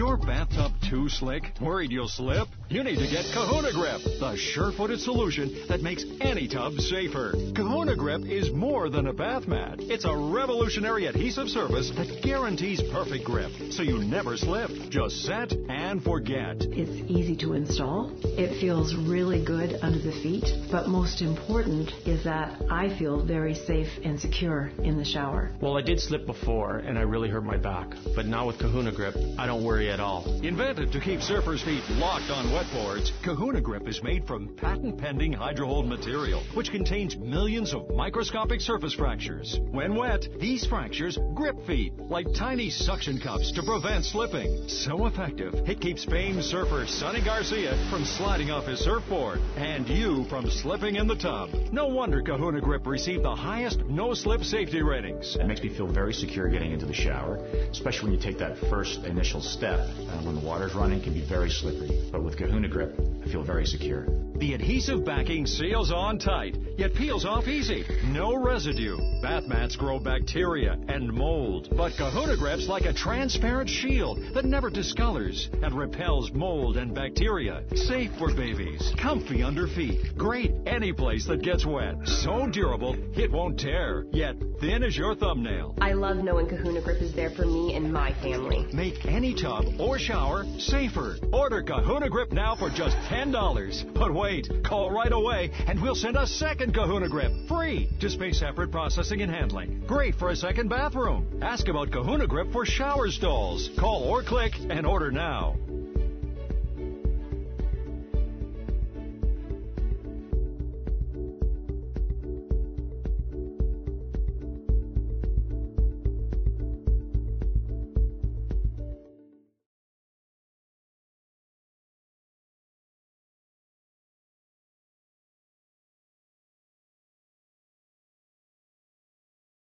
your bathtub too slick? Worried you'll slip? You need to get Kahuna Grip, the sure-footed solution that makes any tub safer. Kahuna Grip is more than a bath mat. It's a revolutionary adhesive surface that guarantees perfect grip, so you never slip. Just set and forget. It's easy to install. It feels really good under the feet, but most important is that I feel very safe and secure in the shower. Well, I did slip before and I really hurt my back, but now with Kahuna Grip, I don't worry at all. Invented to keep surfers' feet locked on wet boards, Kahuna Grip is made from patent pending hydrohold material, which contains millions of microscopic surface fractures. When wet, these fractures grip feet like tiny suction cups to prevent slipping. So effective, it keeps famed surfer Sunny Garcia from sliding off his surfboard and you from slipping in the tub. No wonder Kahuna Grip received the highest no slip safety ratings. It makes me feel very secure getting into the shower, especially when you take that first initial step. When the water's running, can be very slippery. But with Kahuna Grip, I feel very secure. The adhesive backing seals on tight, yet peels off easy. No residue. Bath mats grow bacteria and mold. But Kahuna Grip's like a transparent shield that never discolors and repels mold and bacteria. Safe for babies. Comfy under feet. Great any place that gets wet. So durable, it won't tear. Yet thin as your thumbnail. I love knowing Kahuna Grip is there for me and my family. Make any tub or shower safer. Order Kahuna Grip now for just $10. But wait, call right away and we'll send a second Kahuna Grip free. Just pay separate processing and handling. Great for a second bathroom. Ask about Kahuna Grip for shower stalls. Call or click and order now.